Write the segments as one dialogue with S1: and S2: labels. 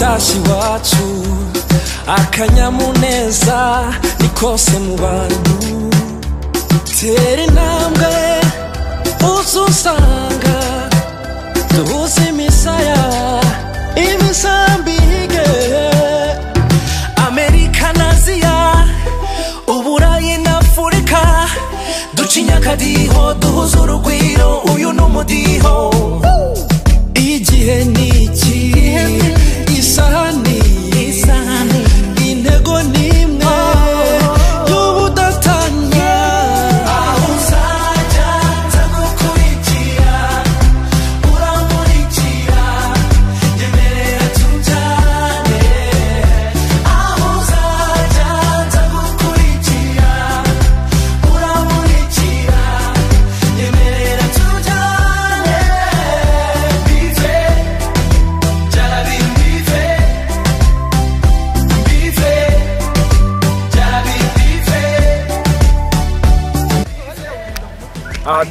S1: watashye iwacu akanyamuneza ni kose mu bantu. Tera intambwe uza usanga duhuze imisaya imisambi hige amerika na aziya uburayi na afurika duca inyakadiho duhuza urugwiro uyu ni umudiho igihe ni iki?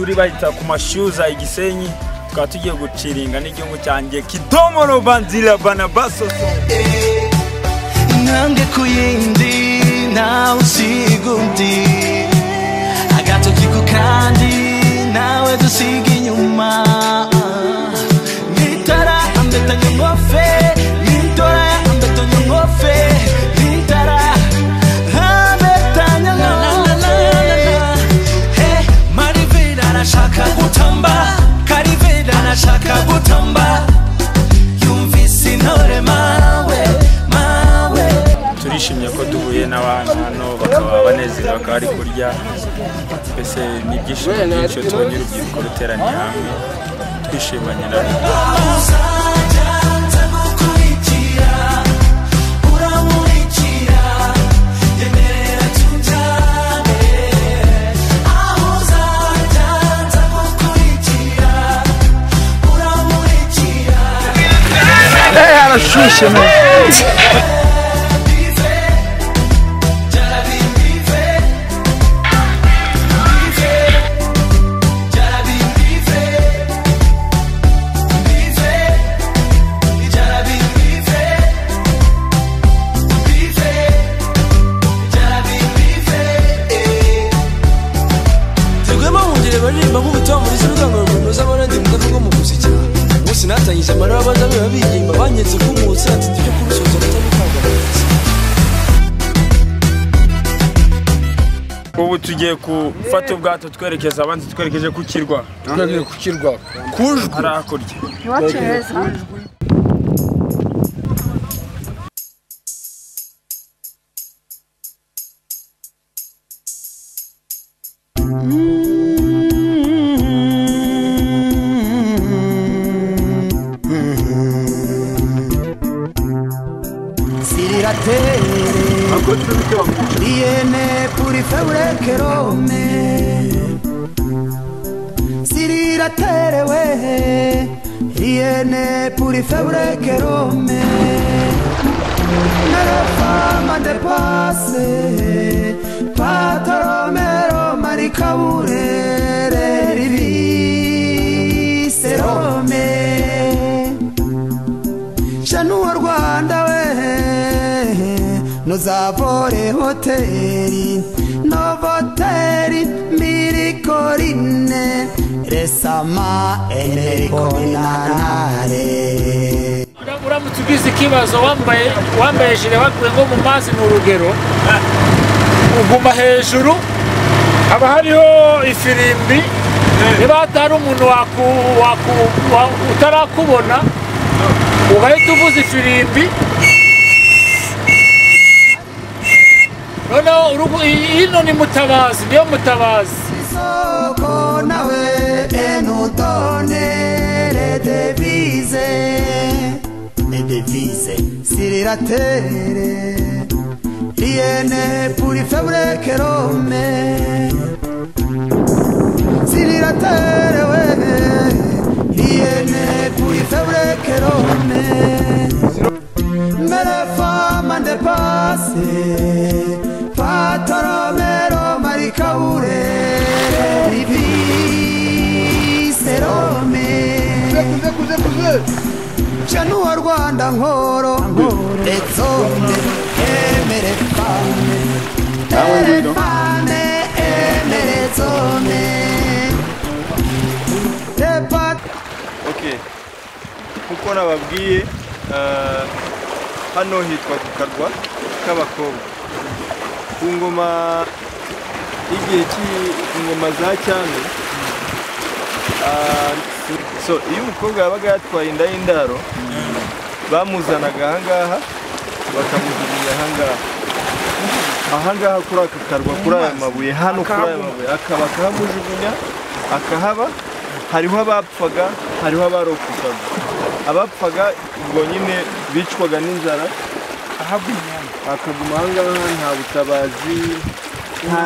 S2: Turi bahita ku mashyuza igisenyi tukaba tugiye guciringa n'igihugu cyanjye kidomoro banzira banabasoso
S1: intambwe ku yindi nawe usiga undi. Agatoki ku kandi nawe dusiga
S2: bari kurya mbese ni ibyishimo byinshi iyo tubonye urubyiruko ruteraniye hamwe twishimanye na rwo
S1: uzajya nzagukurikira uramurikira nyemerera tujyane aho
S2: tugiye gufata ubwato twerekeza abandi twerekeje ku kirwa.
S3: Twagiye ku kirwa. Kujwe
S2: hari hakurya
S4: iwacu heza.
S5: mi feurecherò me Sirira terewe ne puri feurecherò me Nelle fama de passe. Pataro mero maricavure Rivisero me Shanuwa Rwanda we Nuzavore hoteli Novoteli Mirikorine Resama Enerikonanare
S6: uramutse ugize ikibazo wambaye wambaye jire wakuye ngo mu mazi ni urugero. Uguma hejuru haba hariho ifirimbi niba hatari umuntu utarakubona ugahita uvuza ifirimbi noneho urugu- iyi- ino ni mutabazi niyo mutabazi
S5: Soko nawe enudonere devise Le devise Sirira tere Riene puri febre Chanua Rwanda nkoro Etsone emere fame Tere fame emere zone
S4: nk'uko nababwiye ah, hano hitwa ku karwa k'abakobwa. Ku ngoma y'igihe cy'ingoma za cyami ah, so iyo umukobwa yabaga yatwaye inda y'indaro bamuzanaga ahangaha bakamujugunya ahangaha ahangaha kuri aka karwa kuri aya mabuye hano kuri aya mabuye akaba akahamujugunya akahaba hariho abapfaga hariho abarokokaga abapfaga ubwo nyine bicwaga n'inzara akaguma ahangaha nta butabazi nta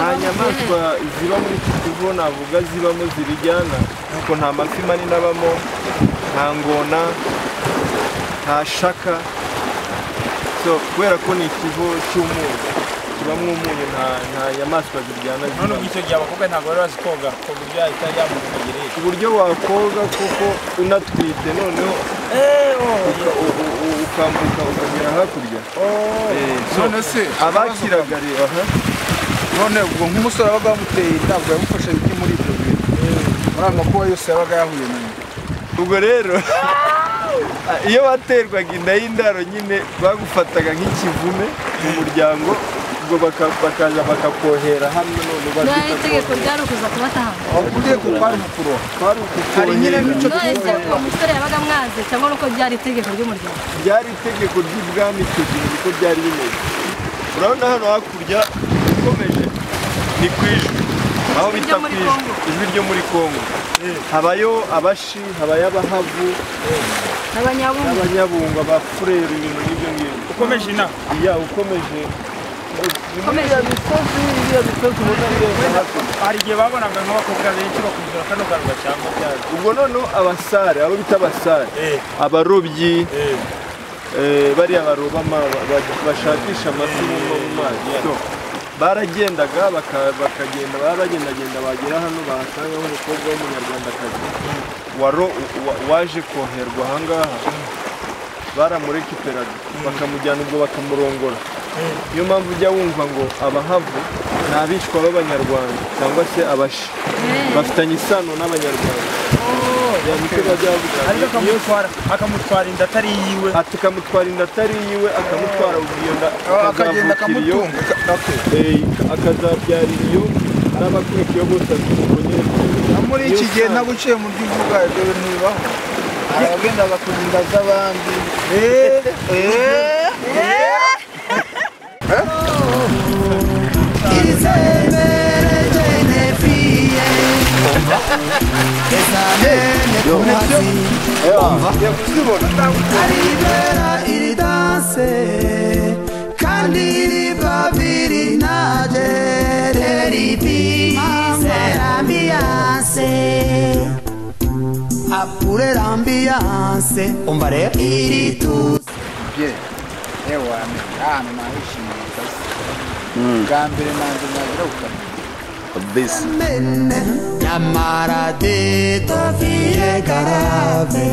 S4: nta nyamaswa ziba muri iki kigo navuga zibamo zirijyana kuko nta mafi manini abamo nta ngona nta shaka. So kubera ko ni ikigo cy'umunyu kibamo umunyu nta nta nyamaswa ziryana
S2: none
S4: zibamo
S2: ubwo icyo gihe abakobwa ntabwo bari bazi koga ku buryo yahita yamukagereye
S4: uburyo wakoga kuko unatwite noneho ukambuka ukagera hakurya. Eh, so,
S3: none se
S4: abakiraga aha.
S3: None ubwo nk'umusore wabaga wamuteye ntabwo yamufashe bike muri ibyo bintu muri ayo makuba yose yabaga yahuye na nyina.
S4: Ubwo rero iyo waterwaga inda y'indaro nyine bagufataga nk'ikivume mu muryango ubwo baka- bakaza bakakohera hano none bazita
S7: itegeko ryari ukuza kubata hano
S3: wakuriye ku kwari mu kuroha
S4: kwari
S3: hari nyine.
S4: ukukohera
S3: n'icyo
S7: none se uwo musore yabaga mwaze cyangwa nuko ryari itegeko ry'umuryango?
S4: Byari itegeko ry'ibwami icyo gihe niko byari bimeze urabona hano hakurya ukomeje ni ku ijwi. Aho bita ku ijwi. Ijwi ryo muri kongo habayo abashi habayo abahavu.
S7: Abanyabungu
S4: abanyabungo abafureri ibintu nk'ibyo ngibyo.
S2: Ukomeje inaha
S4: iya ukomeje.
S2: Hari igihe babonaga nk'abakobwa benshi bakuzura kano karwa cyangwa byaje
S4: ubwo noneho abasare abo bita abasare abarobyi bariya baroba bashakisha amafi mu mazi baragendaga baka- bakagenda baba bagendagenda bagera hano bahasangaho umukobwa w'umunyarwandakazi waje koherwa ahangaha baramurekiperaga bakamujyana ubwo bakamurongora niyo mpamvu ujya wumva ngo abahavu ni abicwa b'abanyarwanda cyangwa se abashi bafitanye isano n'abanyarwanda. Niyo-
S2: akamutwara inda atari iyiwe.
S4: Akamutwara inda atari yiwe akamutwara iyo nda.
S3: Akagenda
S4: akazavukira iyo.
S3: akamutunga.
S4: Eh, akazabyarira iyo. N'abakurikiye bose
S3: No muri iki gihe ntabwo uciye mu byo uvuga ibyo bintu bibaho. Abagenda bagakuza inda z'abandi.
S5: Irizemere jene Aribera iri danse Kandi iri babiri naje Reribi Ambiance Apure l'ambiance Umva rero Iri tu
S3: yewe wamenye ahantu nahishimiye kazi bwa mbere nanjye gukamenya
S5: mene Nyamara de tovie garave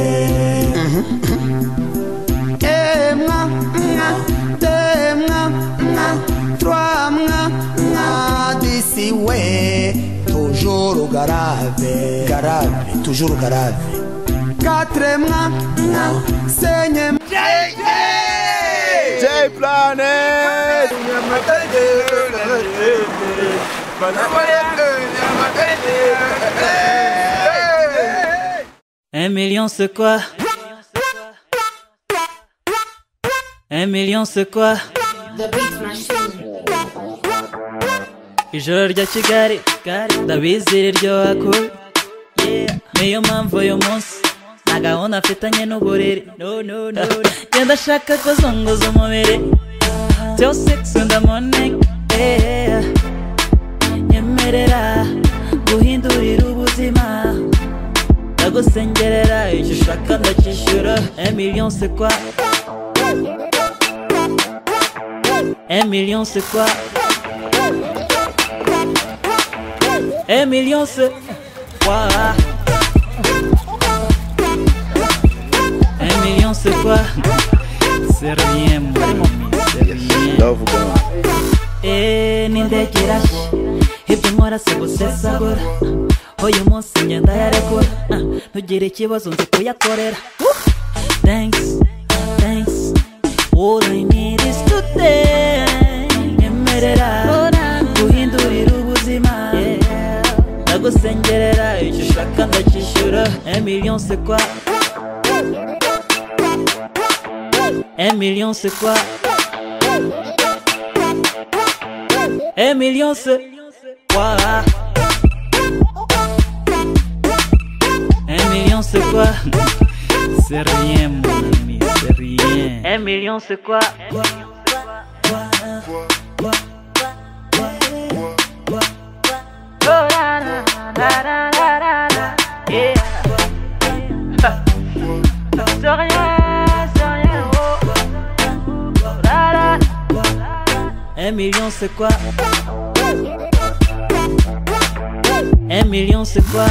S5: Emwa mwa Temwa mwa Trois mwa mwa ouais Toujours garave Garave Toujours garave Quatre mwa mwa Senye
S8: Un million c'est quoi? Un million c'est quoi? Ijoro rya kigali ndabizi riryoha Yeah. niyo mpamvu uyu munsi gaona fitanye n'uburere genda shaka kuzunguza umubiri byose kunda moneke eh. nyemerera guhindurira ubuzima ndagusengerera icyo ushaka ndacyishyura emiliyoni é se kwa emiliyoni é se kwa emiliyoni é se quoi c'est quoi C'est rien mon c'est rien Eh, nindegera ibyo nkora si gusesagura uyu munsi ngenda yarekura ntugire ikibazo nzi kuyakorera thanks thanks all i need is today nyemerera guhindurira ubuzima ndagusengerera icyo ushaka ndacyishyura c'est quoi un million c'est quoi? Un million c'est quoi? Un million c'est quoi? C'est rien mon ami, c'est rien. Un million c'est quoi? Yeah. Un million c'est quoi? Un million c'est quoi?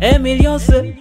S8: Un million c'est